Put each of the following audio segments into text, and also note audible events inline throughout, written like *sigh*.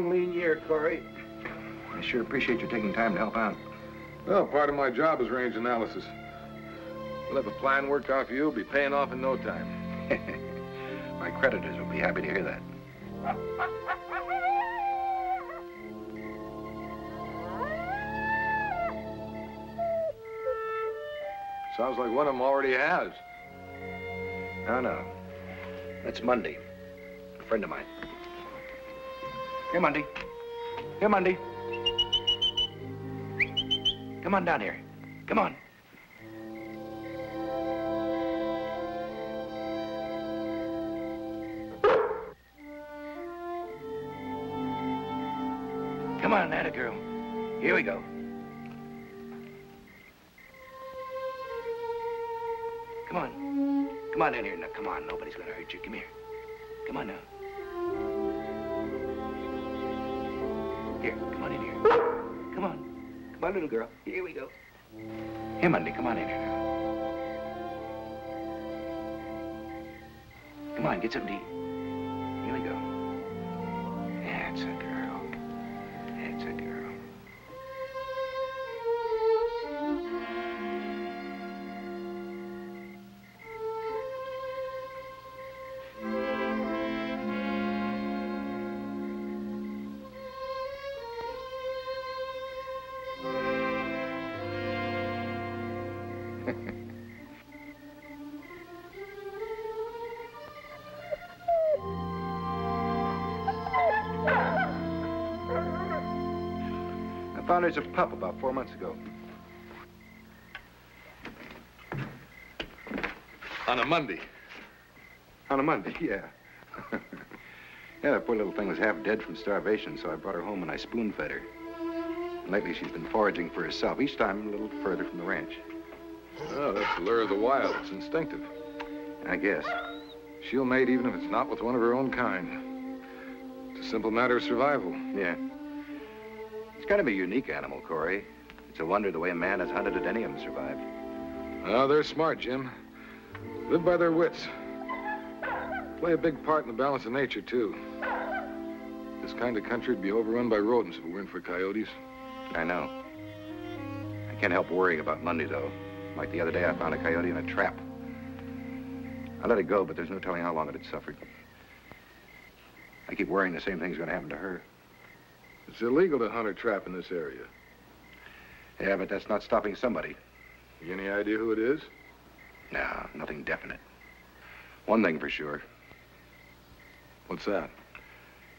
been a long, lean year, Corey. I sure appreciate you taking time to help out. Well, part of my job is range analysis. We'll have a plan worked out for you. It'll be paying off in no time. *laughs* my creditors will be happy to hear that. Sounds like one of them already has. No, no. That's Monday. A friend of mine. Here, Monday. Here, Monday. Come on down here. Come on. Come on, Nana girl. Here we go. Come on. Come on in here. Now, come on. Nobody's gonna hurt you. Come here. Come on now. Here, come on in here. Come on. Come on, little girl. Here we go. Here, Monday, come on in here now. Come on, get something to eat. Here we go. That's a girl. I found her as a pup about four months ago. On a Monday. On a Monday, *laughs* yeah. *laughs* yeah, the poor little thing was half dead from starvation, so I brought her home and I spoon-fed her. And lately she's been foraging for herself, each time a little further from the ranch. Oh, that's the lure of the wild. It's instinctive. I guess. She'll mate even if it's not with one of her own kind. It's a simple matter of survival. Yeah. It's kind of a unique animal, Corey. It's a wonder the way a man has hunted it, any of them survived. Oh, they're smart, Jim. Live by their wits. Play a big part in the balance of nature, too. This kind of country would be overrun by rodents if it weren't for coyotes. I know. I can't help worrying about Monday, though. Like the other day, I found a coyote in a trap. I let it go, but there's no telling how long it had suffered. I keep worrying the same thing's going to happen to her. It's illegal to hunt or trap in this area. Yeah, but that's not stopping somebody. You any idea who it is? No, nothing definite. One thing for sure. What's that?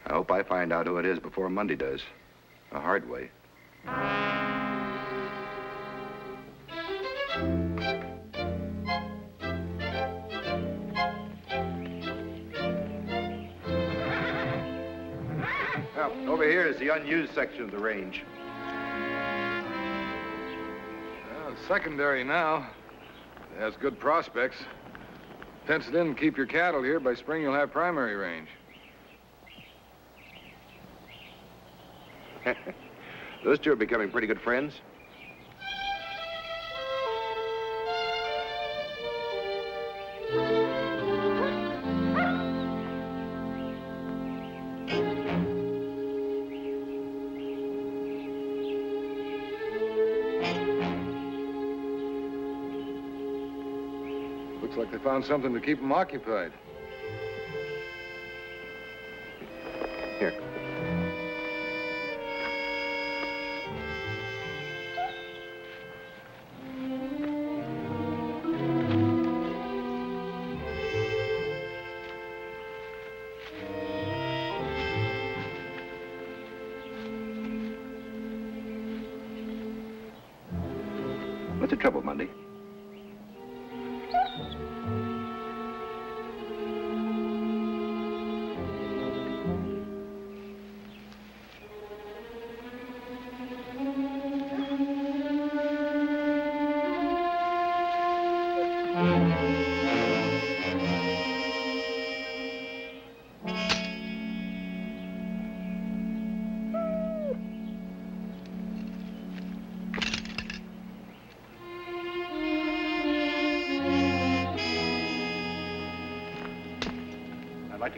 I hope I find out who it is before Monday does. The hard way. Over here is the unused section of the range. Well, secondary now. It has good prospects. Fence it in and keep your cattle here. By spring, you'll have primary range. *laughs* Those two are becoming pretty good friends. Like they found something to keep them occupied.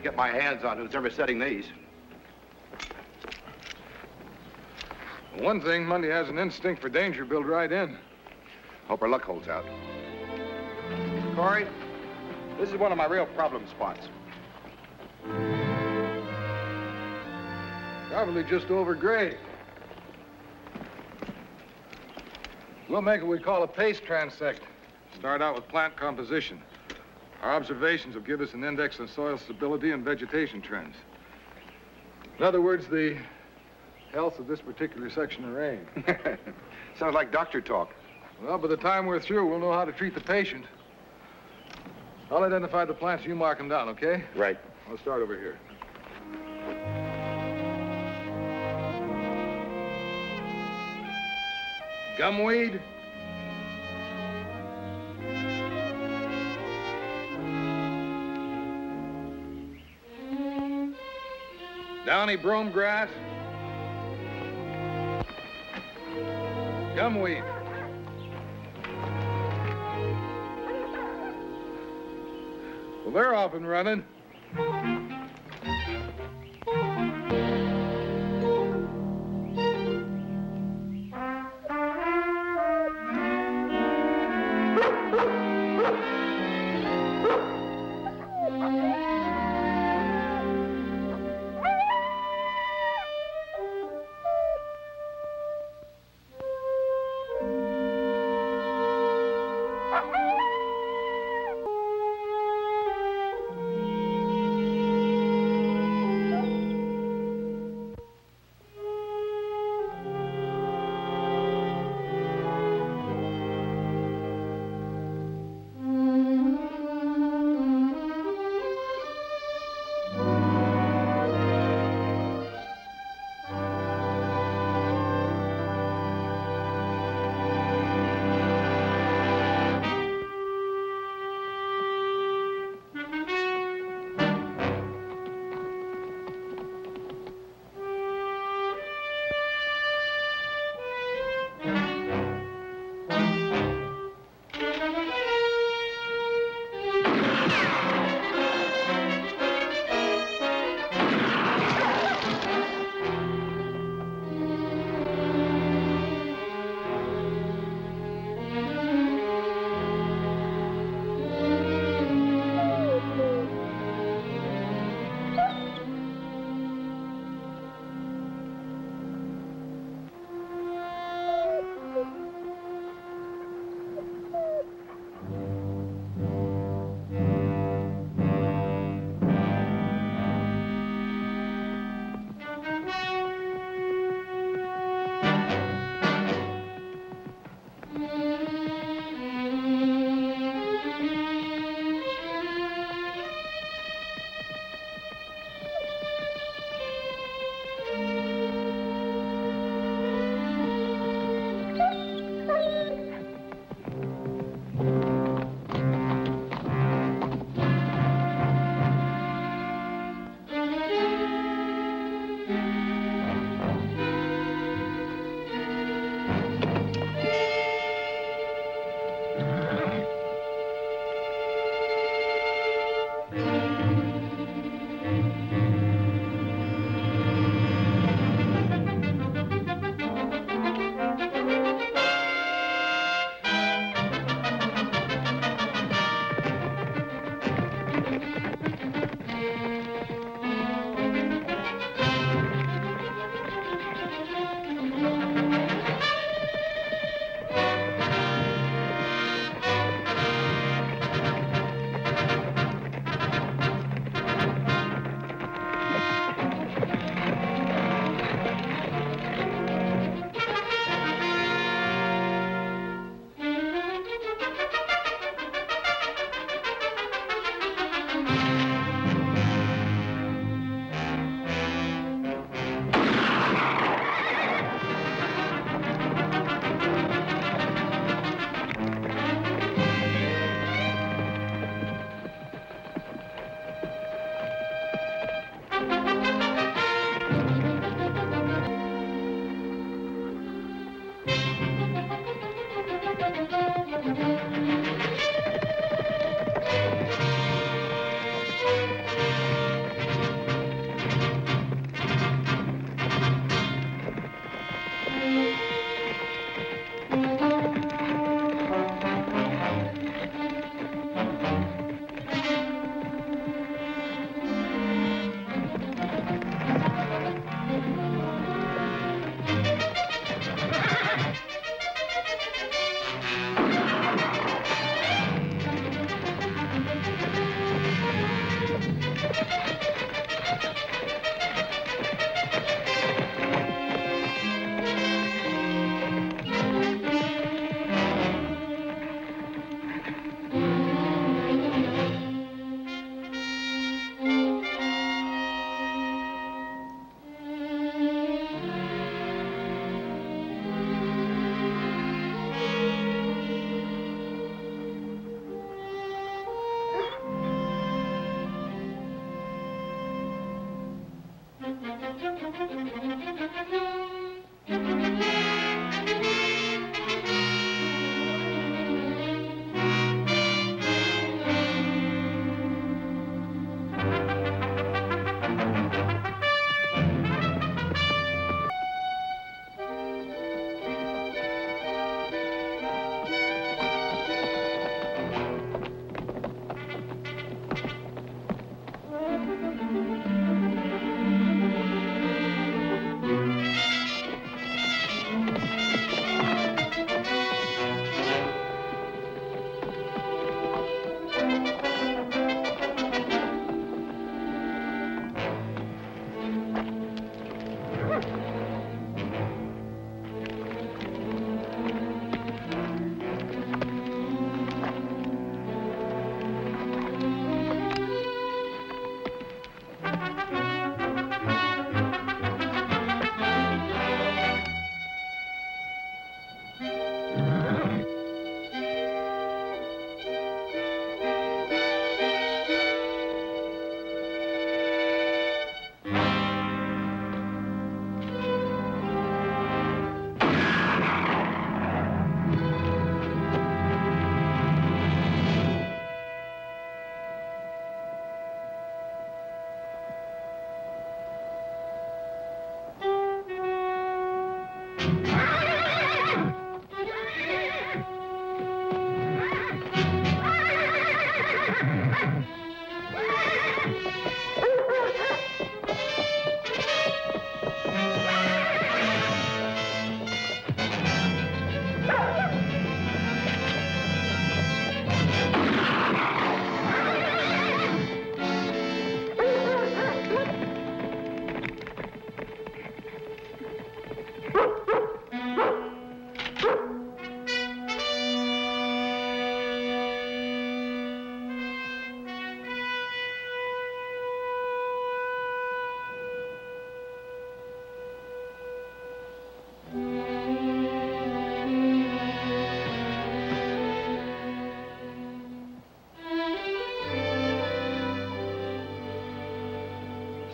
Get my hands on who's ever setting these. One thing, Monday has an instinct for danger built right in. Hope our luck holds out. Corey, this is one of my real problem spots. Probably just over grade. We'll make what we call a pace transect. Start out with plant composition. Our observations will give us an index on soil stability and vegetation trends. In other words, the health of this particular section of range. *laughs* Sounds like doctor talk. Well, by the time we're through, we'll know how to treat the patient. I'll identify the plants, you mark them down, okay? Right. I'll start over here. Gumweed. Brome grass. Gumweed. Well, they're off and running.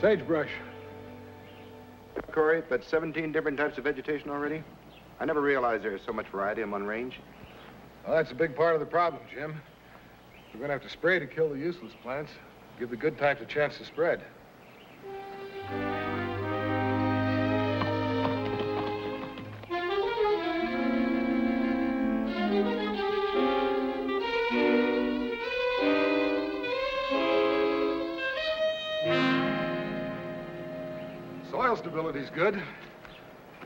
Sagebrush. Corey, that's 17 different types of vegetation already? I never realized there was so much variety in one range. Well, that's a big part of the problem, Jim. We're gonna have to spray to kill the useless plants. Give the good types a chance to spread. Good.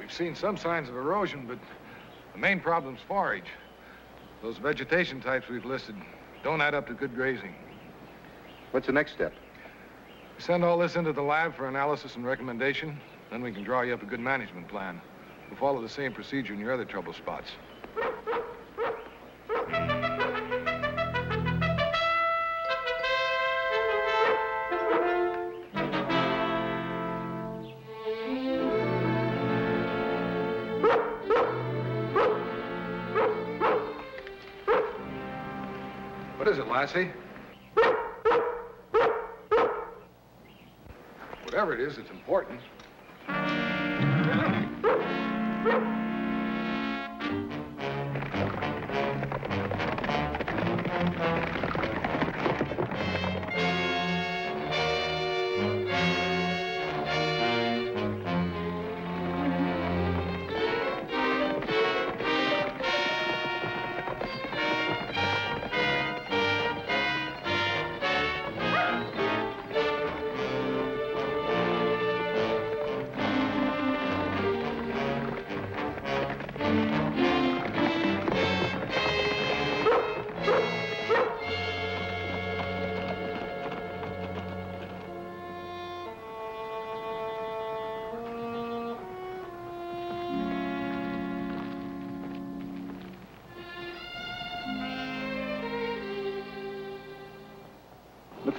We've seen some signs of erosion, but the main problem's forage. Those vegetation types we've listed don't add up to good grazing. What's the next step? We send all this into the lab for analysis and recommendation, then we can draw you up a good management plan. We'll follow the same procedure in your other trouble spots. Whatever it is, it's important.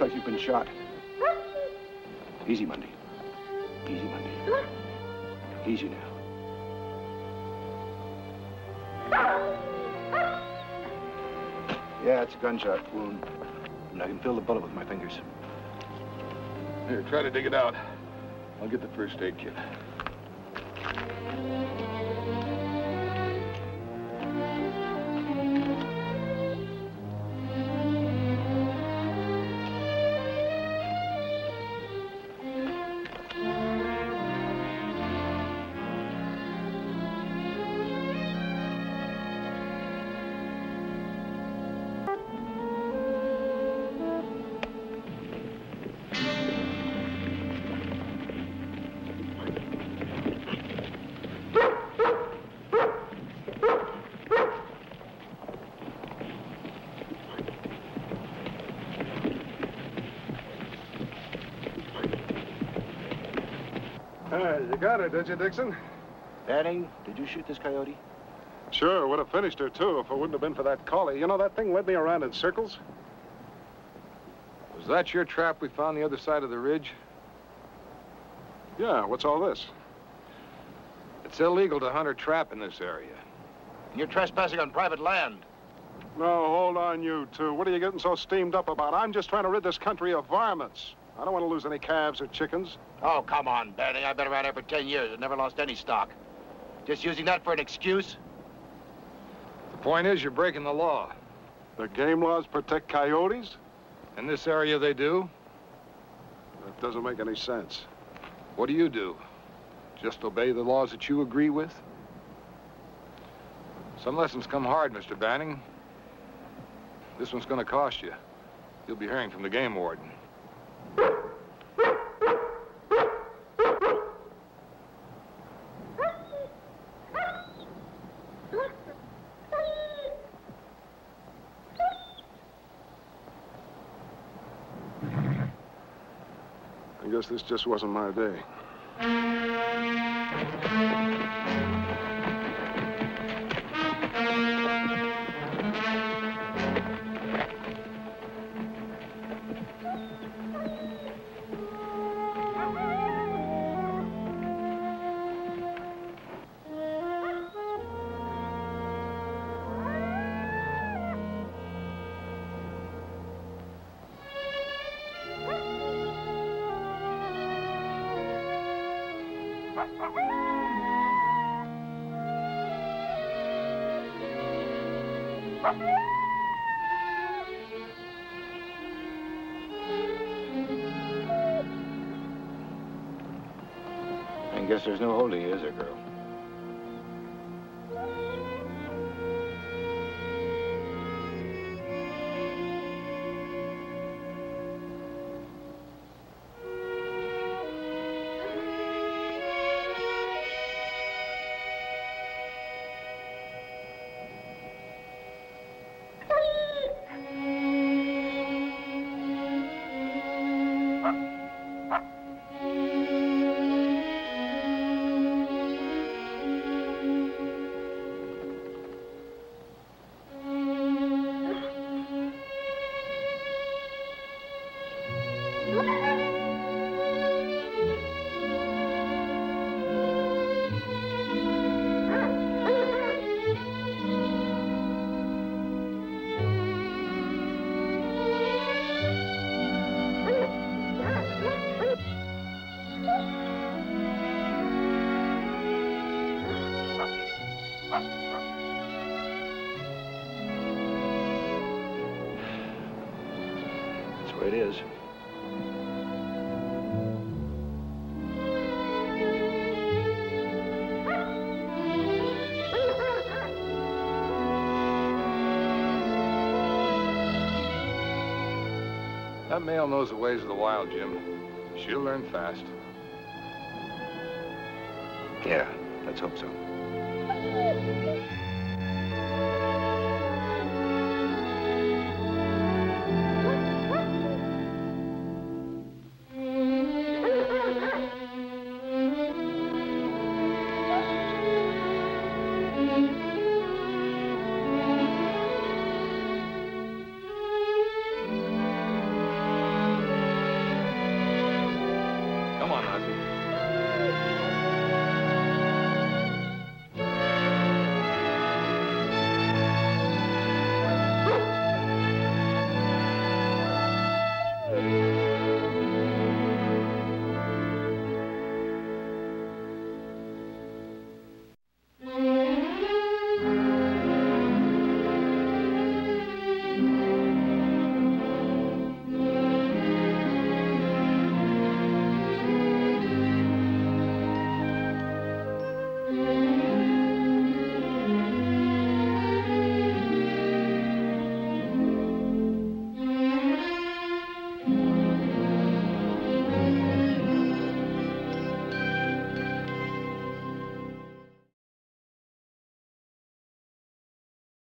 Like you've been shot. Easy, Monday. Easy, Monday. Easy now. Yeah, it's a gunshot wound. And I can feel the bullet with my fingers. Here, try to dig it out. I'll get the first aid kit. You got her, did you, Dixon? Banning, did you shoot this coyote? Sure, would have finished her, too, if it wouldn't have been for that collie. You know, that thing led me around in circles. Was that your trap we found the other side of the ridge? Yeah, what's all this? It's illegal to hunt or trap in this area. You're trespassing on private land. No, hold on, you two. What are you getting so steamed up about? I'm just trying to rid this country of varmints. I don't want to lose any calves or chickens. Oh, come on, Banning. I've been around here for 10 years and never lost any stock. Just using that for an excuse? The point is, you're breaking the law. The game laws protect coyotes? In this area, they do. That doesn't make any sense. What do you do? Just obey the laws that you agree with? Some lessons come hard, Mr. Banning. This one's gonna cost you. You'll be hearing from the game warden. This just wasn't my day. I guess there's no holding you, is there, girl? That male knows the ways of the wild, Jim. She'll learn fast. Yeah, let's hope so.